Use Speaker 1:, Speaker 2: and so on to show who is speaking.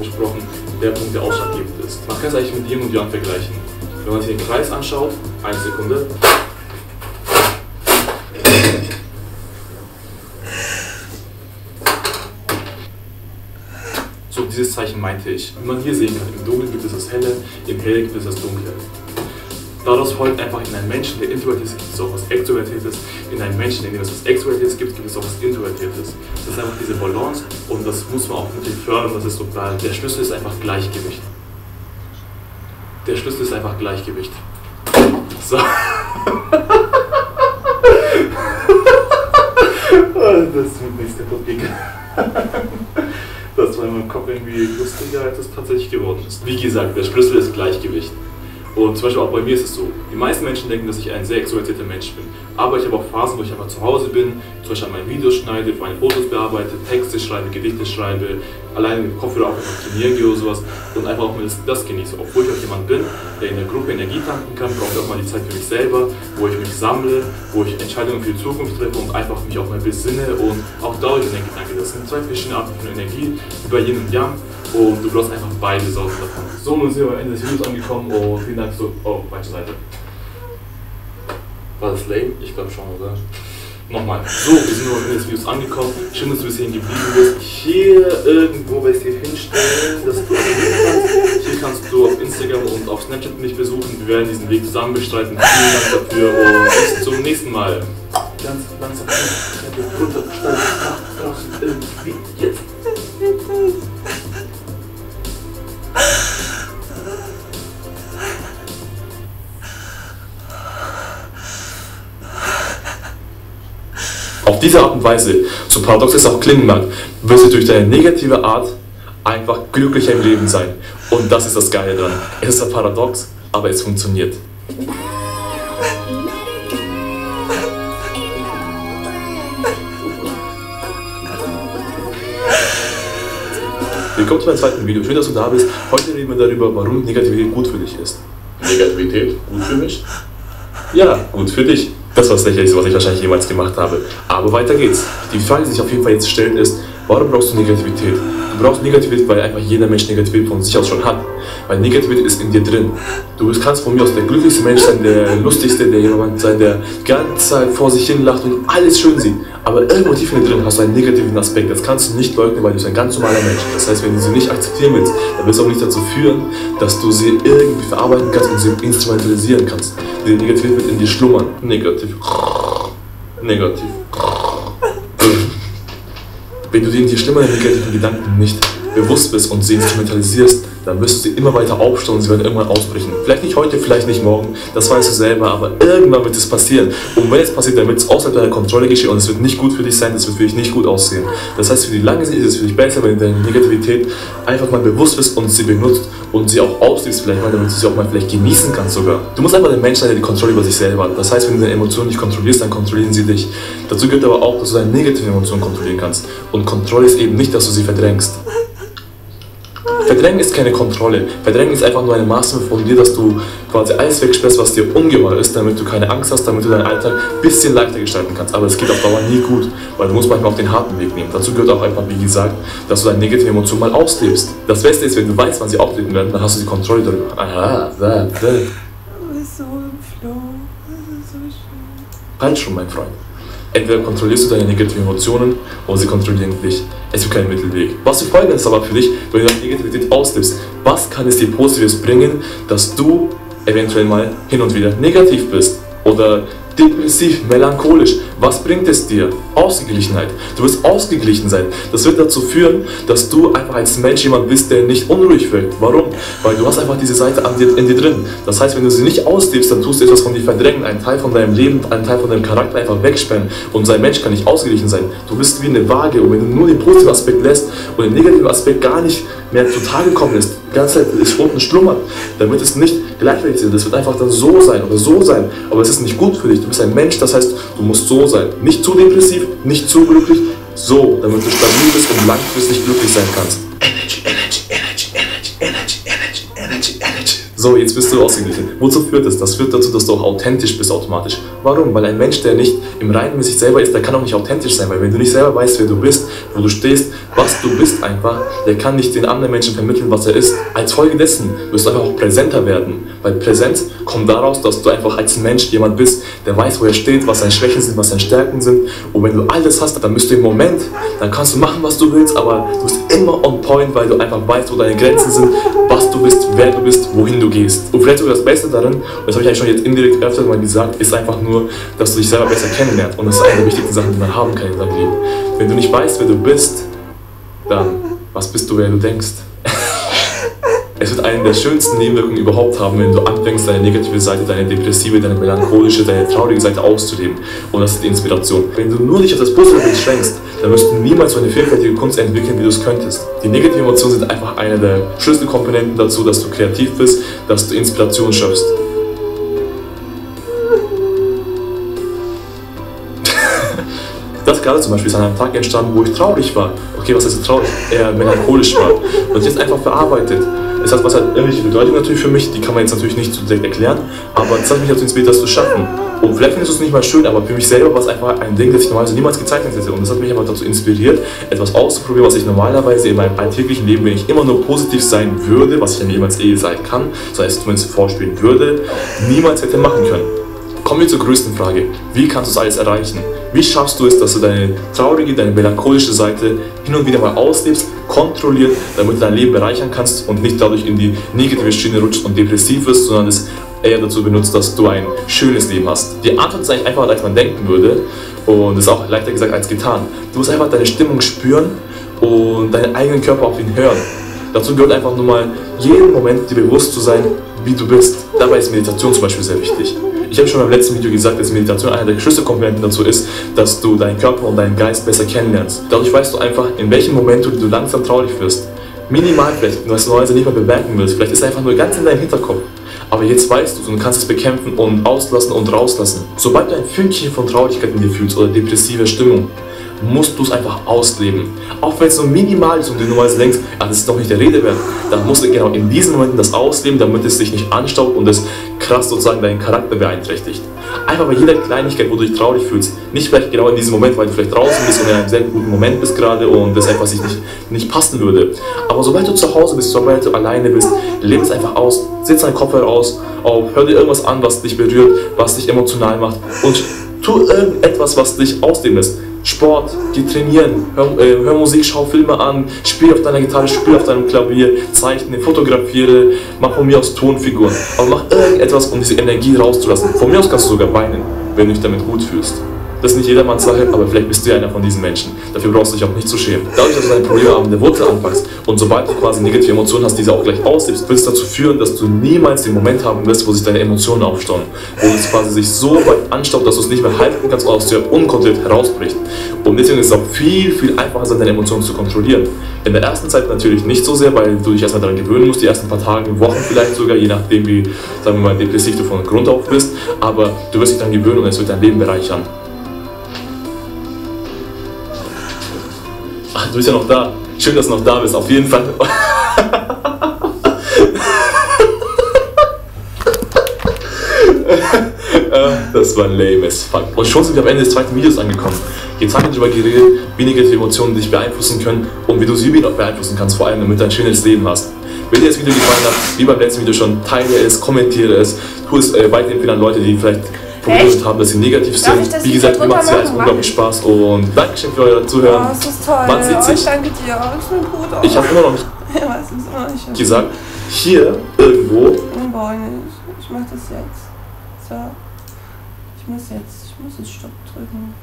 Speaker 1: gesprochen, der Punkt, der ausschlaggebend ist. Man kann es eigentlich mit Yin und Yang vergleichen. Wenn man sich den Kreis anschaut, eine Sekunde. So, dieses Zeichen meinte ich. Wie man hier sehen kann, im Dunkeln gibt es das Helle, im Hell gibt es das Dunkle. Daraus folgt einfach in einem Menschen, der introvertiert ist, gibt es auch was Extrovertiertes. In einem Menschen, in dem es was Extrovertiertes gibt, gibt es auch was Introvertiertes. Das ist einfach diese Balance und das muss man auch natürlich fördern, das ist so klar. Der Schlüssel ist einfach Gleichgewicht. Der Schlüssel ist einfach Gleichgewicht. So. das wird nichts kaputt gegangen. Das war in meinem Kopf irgendwie lustiger, als es tatsächlich geworden ist. Wie gesagt, der Schlüssel ist Gleichgewicht. Und zum Beispiel auch bei mir ist es so, die meisten Menschen denken, dass ich ein sehr extrovertierter Mensch bin. Aber ich habe auch Phasen, wo ich einfach zu Hause bin, zum Beispiel an meinen Videos schneide, meine Fotos bearbeite, Texte schreibe, Gedichte schreibe, alleine mit Kopfhörer auch einfach trainieren gehe oder sowas und einfach auch mal das, das genieße. Obwohl ich auch jemand bin, der in der Gruppe Energie tanken kann, brauche ich auch mal die Zeit für mich selber, wo ich mich sammle, wo ich Entscheidungen für die Zukunft treffe und einfach mich auch mal besinne und auch dauernd Energie tanke. Das sind zwei verschiedene Arten von Energie, über Yin und Yang und du brauchst einfach beide Sorten davon. So, nun sind wir am Ende des Videos angekommen und vielen Dank so. Oh, falsche Seite. War das lame? Ich glaube schon, oder? Nochmal. So, wir sind am Ende des Videos angekommen. Schön, dass du bis hierhin geblieben bist. Hier irgendwo werde ich dir hinstellen, dass du kannst. Hier kannst du auf Instagram und auf Snapchat mich besuchen. Wir werden diesen Weg zusammen bestreiten. Vielen Dank dafür und bis zum nächsten Mal. Ganz langsam runter, steil, nach draußen, irgendwie jetzt. Auf diese Art und Weise, so paradox es auch klingen mag, wirst du durch deine negative Art einfach glücklicher im Leben sein. Und das ist das Geile dran. Es ist ein Paradox, aber es funktioniert. Willkommen zu meinem zweiten Video. Schön, dass du da bist. Heute reden wir darüber, warum Negativität gut für dich ist.
Speaker 2: Negativität gut für mich?
Speaker 1: Ja, gut für dich. Das war das Lächerlichste, was ich wahrscheinlich jemals gemacht habe. Aber weiter geht's. Die Frage, die sich auf jeden Fall jetzt stellt, ist, warum brauchst du Negativität? Du brauchst Negativität, weil einfach jeder Mensch Negativität von sich aus schon hat. Weil Negativität ist in dir drin. Du kannst von mir aus der glücklichste Mensch sein, der lustigste, der jemand sein, der die ganze Zeit vor sich hin lacht und alles schön sieht. Aber irgendwo tief in dir drin hast du einen negativen Aspekt. Das kannst du nicht leugnen, weil du bist ein ganz normaler Mensch. Das heißt, wenn du sie nicht akzeptieren willst, dann wird es auch nicht dazu führen, dass du sie irgendwie verarbeiten kannst und sie instrumentalisieren kannst. Die Negativität wird in dir schlummern. Negativ. Negativ. Wenn du dir die schlimmeren negativen Gedanken nicht bewusst bist und sie instrumentalisierst, dann du sie immer weiter aufstauen und sie werden irgendwann ausbrechen. Vielleicht nicht heute, vielleicht nicht morgen, das weißt du selber, aber irgendwann wird es passieren. Und wenn es passiert, dann wird es außerhalb deiner Kontrolle geschehen und es wird nicht gut für dich sein, es wird für dich nicht gut aussehen. Das heißt, für die lange Sicht ist es für dich besser, wenn du deine Negativität einfach mal bewusst bist und sie benutzt und sie auch auslebst, vielleicht mal, damit du sie auch mal vielleicht genießen kannst sogar. Du musst einfach ein Mensch sein, der die Kontrolle über sich selber hat. Das heißt, wenn du deine Emotionen nicht kontrollierst, dann kontrollieren sie dich. Dazu gehört aber auch, dass du deine negativen Emotionen kontrollieren kannst. Und Kontrolle ist eben nicht, dass du sie verdrängst. Verdrängen ist keine Kontrolle. Verdrängen ist einfach nur eine Maßnahme von dir, dass du quasi alles wegsperrst, was dir ungeheuer ist, damit du keine Angst hast, damit du deinen Alltag ein bisschen leichter gestalten kannst. Aber es geht auf Dauer nie gut, weil du musst manchmal auch den harten Weg nehmen. Dazu gehört auch einfach, wie gesagt, dass du deine negative Emotion mal auslebst. Das Beste ist, wenn du weißt, wann sie auftreten werden, dann hast du die Kontrolle darüber. Aha, da, da.
Speaker 3: Du bist so im Flow. Das ist so schön.
Speaker 1: Halt schon, mein Freund. Entweder kontrollierst du deine negativen Emotionen oder sie kontrollieren dich. Es gibt keinen Mittelweg. Was für Folgen ist aber für dich, wenn du deine Negativität auslebst? Was kann es dir Positives bringen, dass du eventuell mal hin und wieder negativ bist? Oder depressiv, melancholisch. Was bringt es dir? Ausgeglichenheit. Du wirst ausgeglichen sein. Das wird dazu führen, dass du einfach als Mensch jemand bist, der nicht unruhig wirkt. Warum? Weil du hast einfach diese Seite dir, in dir drin. Das heißt, wenn du sie nicht auslebst, dann tust du etwas von dir verdrängen, einen Teil von deinem Leben, einen Teil von deinem Charakter einfach wegsperren. Und sein Mensch kann nicht ausgeglichen sein. Du bist wie eine Waage. Und wenn du nur den positiven Aspekt lässt und den negativen Aspekt gar nicht mehr zutage kommen lässt, die ganze Zeit ist unten schlummert, dann wird es nicht gleichwertig sein. Das wird einfach dann so sein oder so sein. Aber es ist nicht gut für dich. Du bist ein Mensch, das heißt, du musst so sein. Nicht zu depressiv, nicht zu glücklich, so, damit du stabil bist und langfristig glücklich sein kannst. So, jetzt bist du ausgeglichen. Wozu führt das? Das führt dazu, dass du auch authentisch bist automatisch. Warum? Weil ein Mensch, der nicht im Reinen mit sich selber ist, der kann auch nicht authentisch sein. Weil wenn du nicht selber weißt, wer du bist, wo du stehst, was du bist einfach, der kann nicht den anderen Menschen vermitteln, was er ist. Als Folge dessen wirst du einfach auch präsenter werden. Weil Präsenz kommt daraus, dass du einfach als Mensch jemand bist, der weiß, wo er steht, was seine Schwächen sind, was seine Stärken sind. Und wenn du all das hast, dann bist du im Moment, dann kannst du machen, was du willst, aber du bist immer on point, weil du einfach weißt, wo deine Grenzen sind, was du bist, wer du bist, wohin du gehst. Und vielleicht sogar das Beste darin, und das habe ich eigentlich schon jetzt indirekt öfter mal gesagt, ist einfach nur, dass du dich selber besser kennenlernst. Und das ist eine der wichtigsten Sachen, die man haben kann in seinem Leben. Wenn du nicht weißt, wer du bist, dann, was bist du, wer du denkst? Es wird eine der schönsten Nebenwirkungen überhaupt haben, wenn du anfängst, deine negative Seite, deine depressive, deine melancholische, deine traurige Seite auszuleben. Und das ist die Inspiration. Wenn du nur dich auf das Positive beschränkst, dann wirst du niemals so eine vielfältige Kunst entwickeln, wie du es könntest. Die negativen Emotionen sind einfach eine der Schlüsselkomponenten dazu, dass du kreativ bist, dass du Inspiration schaffst. Das gerade zum Beispiel ist an einem Tag entstanden, wo ich traurig war. Okay, was heißt traurig? Eher melancholisch war. Und jetzt einfach verarbeitet. Es hat was halt irgendwelche Bedeutung natürlich für mich, die kann man jetzt natürlich nicht so direkt erklären, aber es hat mich dazu inspiriert, das zu schaffen. Und vielleicht findest du es nicht mal schön, aber für mich selber war es einfach ein Ding, das ich normalerweise niemals gezeichnet hätte. Und das hat mich einfach dazu inspiriert, etwas auszuprobieren, was ich normalerweise in meinem alltäglichen Leben, wenn ich immer nur positiv sein würde, was ich ja niemals eh sein kann, das heißt zumindest vorspielen würde, niemals hätte machen können. Kommen wir zur größten Frage. Wie kannst du es alles erreichen? Wie schaffst du es, dass du deine traurige, deine melancholische Seite hin und wieder mal auslebst, kontrolliert, damit du dein Leben bereichern kannst und nicht dadurch in die negative Schiene rutscht und depressiv wirst, sondern es eher dazu benutzt, dass du ein schönes Leben hast? Die Antwort ist eigentlich einfacher, als man denken würde und ist auch leichter gesagt als getan. Du musst einfach deine Stimmung spüren und deinen eigenen Körper auf ihn hören. Dazu gehört einfach nur mal jeden Moment dir bewusst zu sein, wie du bist. Dabei ist Meditation zum Beispiel sehr wichtig. Ich habe schon beim letzten Video gesagt, dass Meditation einer der Schlüsselkomponenten dazu ist, dass du deinen Körper und deinen Geist besser kennenlernst. Dadurch weißt du einfach, in welchen Momenten du langsam traurig wirst. Minimal vielleicht, du das normalerweise nicht mehr bemerken willst. Vielleicht ist es einfach nur ganz in deinem Hinterkopf. Aber jetzt weißt du es und kannst es bekämpfen und auslassen und rauslassen. Sobald du ein Fünkchen von Traurigkeit in dir fühlst oder depressive Stimmung, musst du es einfach ausleben. Auch wenn es nur minimal ist und du normalerweise denkst, ah, das ist doch nicht der Rede wert, dann musst du genau in diesen Momenten das ausleben, damit es sich nicht anstaubt und es krass sozusagen deinen Charakter beeinträchtigt. Einfach bei jeder Kleinigkeit, wo du dich traurig fühlst, nicht vielleicht genau in diesem Moment, weil du vielleicht draußen bist und in einem sehr guten Moment bist gerade und das einfach sich nicht, nicht passen würde. Aber sobald du zu Hause bist, sobald du alleine bist, lebe es einfach aus, sitz deinen Kopfhörer aus, auf, hör dir irgendwas an, was dich berührt, was dich emotional macht und tu irgendetwas, was dich ausleben lässt. Sport, geh trainieren, hör, äh, hör, Musik, schau Filme an, spiel auf deiner Gitarre, spiel auf deinem Klavier, zeichne, fotografiere, mach von mir aus Tonfiguren. Aber mach irgendetwas, um diese Energie rauszulassen. Von mir aus kannst du sogar weinen, wenn du dich damit gut fühlst. Das ist nicht jedermanns Sache, aber vielleicht bist du ja einer von diesen Menschen. Dafür brauchst du dich auch nicht zu schämen. Dadurch, dass du deine Probleme an der Wurzel anpackst und sobald du quasi negative Emotionen hast, diese auch gleich auslebst, wird es dazu führen, dass du niemals den Moment haben wirst, wo sich deine Emotionen aufstauen. Wo es quasi sich so weit anstaut, dass du es nicht mehr halten kannst und aus dir unkontrolliert herausbricht. Und deswegen ist es auch viel, viel einfacher, seine Emotionen zu kontrollieren. In der ersten Zeit natürlich nicht so sehr, weil du dich erstmal daran gewöhnen musst, die ersten paar Tage, Wochen vielleicht sogar, je nachdem wie, sagen wir mal, depressiv du von Grund auf bist. Aber du wirst dich dann gewöhnen und es wird dein Leben bereichern. Bist ja noch da. Schön, dass du noch da bist. Auf jeden Fall. das war lame as fuck. Und schon sind wir am Ende des zweiten Videos angekommen. Jetzt haben wir darüber geredet, wie negative Emotionen dich beeinflussen können und wie du sie wieder beeinflussen kannst, vor allem damit du ein schönes Leben hast. Wenn dir das Video gefallen hat, wie beim letzten Video schon, teile es, kommentiere es, tu es äh, weiterempfehlen an Leute, die vielleicht Probleme haben, dass sie negativ sind. Wie gesagt, mir macht es ja unglaublich Spaß und Dankeschön für euer Zuhören.
Speaker 3: Oh, das ist toll.
Speaker 1: Man sieht sich.
Speaker 3: Oh, ich danke dir. Oh, ist mein Bruder.
Speaker 1: Ich habe immer noch nicht
Speaker 3: Ja,
Speaker 1: gesagt, hier irgendwo
Speaker 3: Ich brauche nicht. Ich mach das jetzt. So. Ich muss jetzt, ich muss jetzt Stopp drücken.